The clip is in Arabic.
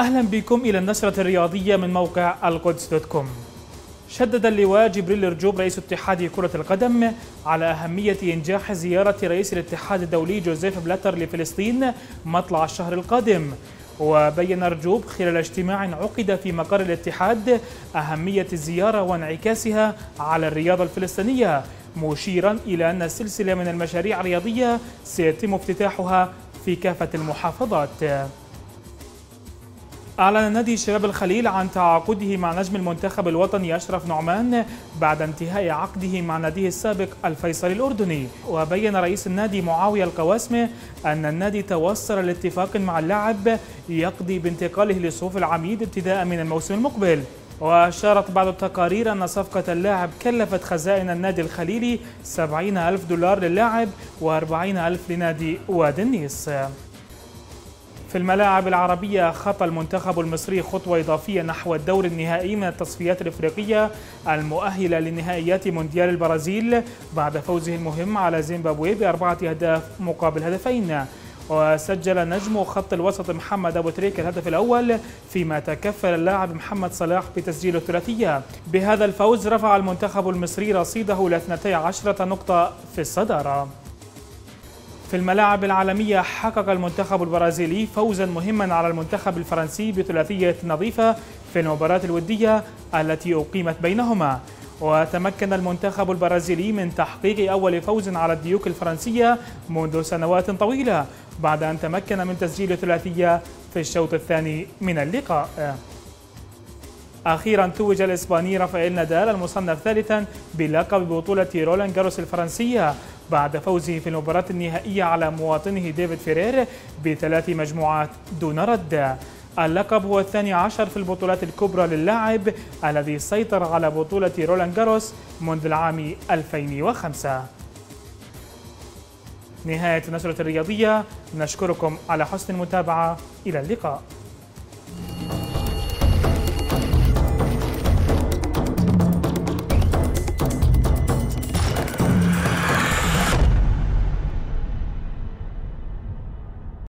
أهلا بكم إلى النشرة الرياضية من موقع القدس دوت كوم. شدد اللواء جبريل رجوب رئيس اتحاد كرة القدم على أهمية إنجاح زيارة رئيس الاتحاد الدولي جوزيف بلاتر لفلسطين مطلع الشهر القادم. وبين رجوب خلال اجتماع عقد في مقر الاتحاد أهمية الزيارة وانعكاسها على الرياضة الفلسطينية مشيرا إلى أن سلسلة من المشاريع الرياضية سيتم افتتاحها في كافة المحافظات. أعلن نادي شباب الخليل عن تعاقده مع نجم المنتخب الوطني أشرف نعمان بعد انتهاء عقده مع ناديه السابق الفيصل الأردني. وبين رئيس النادي معاوية القواسمة أن النادي توصل لاتفاق مع اللاعب يقضي بانتقاله لصفوف العميد ابتداء من الموسم المقبل. وأشارت بعض التقارير أن صفقة اللاعب كلفت خزائن النادي الخليلي 70 ألف دولار للاعب و40 ألف لنادي وادي النيس. في الملاعب العربية خطى المنتخب المصري خطوة إضافية نحو الدور النهائي من التصفيات الإفريقية المؤهلة لنهائيات مونديال البرازيل بعد فوزه المهم على زيمبابوي بأربعة أهداف مقابل هدفين. وسجل نجم خط الوسط محمد أبو تريك الهدف الأول فيما تكفل اللاعب محمد صلاح بتسجيل الثلاثية. بهذا الفوز رفع المنتخب المصري رصيده إلى 12 نقطة في الصدارة. في الملاعب العالمية حقق المنتخب البرازيلي فوزا مهما على المنتخب الفرنسي بثلاثية نظيفة في المباراة الودية التي أقيمت بينهما. وتمكن المنتخب البرازيلي من تحقيق أول فوز على الديوك الفرنسية منذ سنوات طويلة بعد أن تمكن من تسجيل ثلاثية في الشوط الثاني من اللقاء. أخيرا توج الإسباني رافائيل نادال المصنف ثالثا بلقب بطولة رولان جاروس الفرنسية بعد فوزه في المباراة النهائية على مواطنه ديفيد فيرير بثلاث مجموعات دون رد. اللقب هو الثاني عشر في البطولات الكبرى للاعب الذي سيطر على بطولة رولان جاروس منذ العام 2005 نهاية النشرة الرياضية نشكركم على حسن المتابعة. إلى اللقاء.